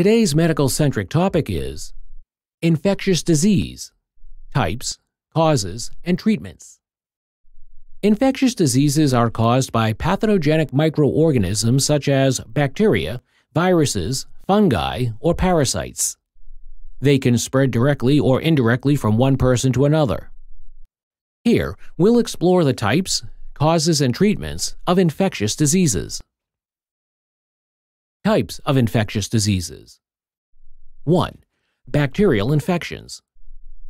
Today's medical centric topic is infectious disease, types, causes, and treatments. Infectious diseases are caused by pathogenic microorganisms such as bacteria, viruses, fungi, or parasites. They can spread directly or indirectly from one person to another. Here, we'll explore the types, causes, and treatments of infectious diseases. Types of infectious diseases 1. Bacterial infections.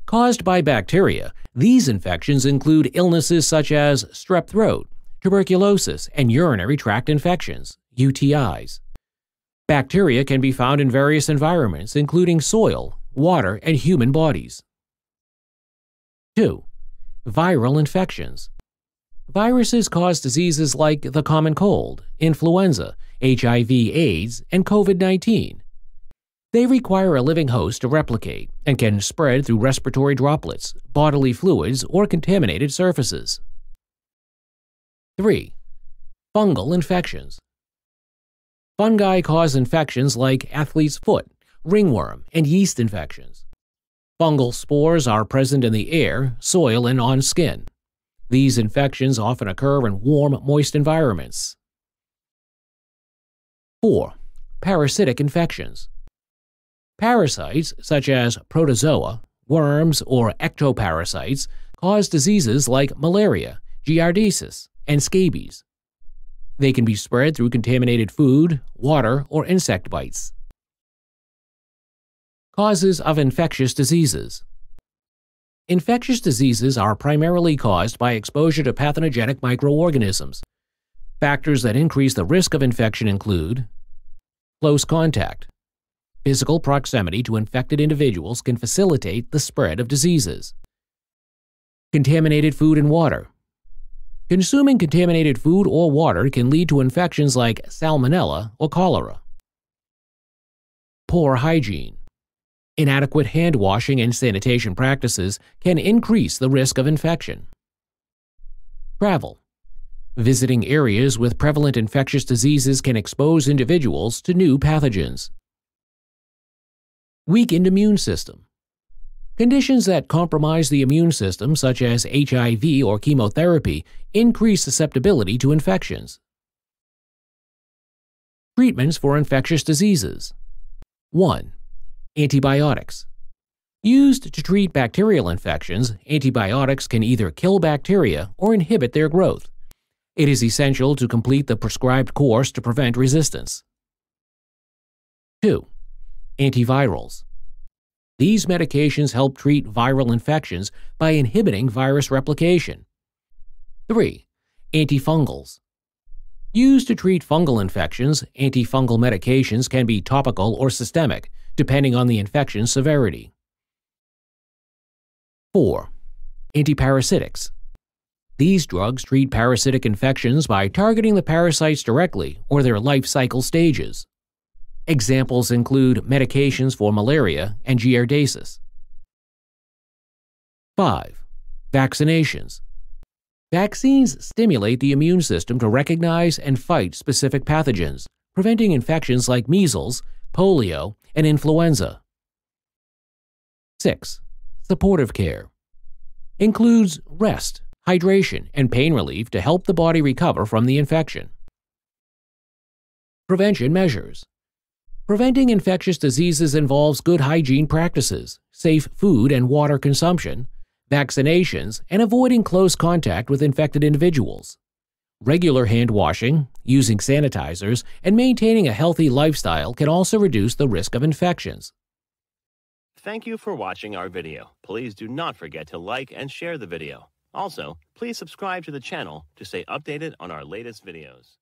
Caused by bacteria, these infections include illnesses such as strep throat, tuberculosis, and urinary tract infections, UTIs. Bacteria can be found in various environments, including soil, water, and human bodies. 2. Viral infections. Viruses cause diseases like the common cold, influenza, HIV AIDS, and COVID 19. They require a living host to replicate and can spread through respiratory droplets, bodily fluids, or contaminated surfaces. 3. Fungal infections. Fungi cause infections like athlete's foot, ringworm, and yeast infections. Fungal spores are present in the air, soil, and on skin. These infections often occur in warm, moist environments. 4. Parasitic infections. Parasites, such as protozoa, worms, or ectoparasites, cause diseases like malaria, giardiasis, and scabies. They can be spread through contaminated food, water, or insect bites. Causes of infectious diseases. Infectious diseases are primarily caused by exposure to pathogenic microorganisms. Factors that increase the risk of infection include close contact. Physical proximity to infected individuals can facilitate the spread of diseases. Contaminated food and water. Consuming contaminated food or water can lead to infections like salmonella or cholera. Poor hygiene. Inadequate hand washing and sanitation practices can increase the risk of infection. Travel. Visiting areas with prevalent infectious diseases can expose individuals to new pathogens. Weakened immune system. Conditions that compromise the immune system, such as HIV or chemotherapy, increase susceptibility to infections. Treatments for infectious diseases 1. Antibiotics. Used to treat bacterial infections, antibiotics can either kill bacteria or inhibit their growth. It is essential to complete the prescribed course to prevent resistance. 2. Antivirals. These medications help treat viral infections by inhibiting virus replication. 3. Antifungals. Used to treat fungal infections, antifungal medications can be topical or systemic, depending on the infection severity. 4. Antiparasitics. These drugs treat parasitic infections by targeting the parasites directly or their life cycle stages. Examples include medications for malaria and giardiasis. 5. Vaccinations. Vaccines stimulate the immune system to recognize and fight specific pathogens, preventing infections like measles, polio, and influenza. 6. Supportive care includes rest, hydration, and pain relief to help the body recover from the infection. Prevention measures Preventing infectious diseases involves good hygiene practices, safe food and water consumption, vaccinations, and avoiding close contact with infected individuals. Regular hand washing, using sanitizers, and maintaining a healthy lifestyle can also reduce the risk of infections. Thank you for watching our video. Please do not forget to like and share the video. Also, please subscribe to the channel to stay updated on our latest videos.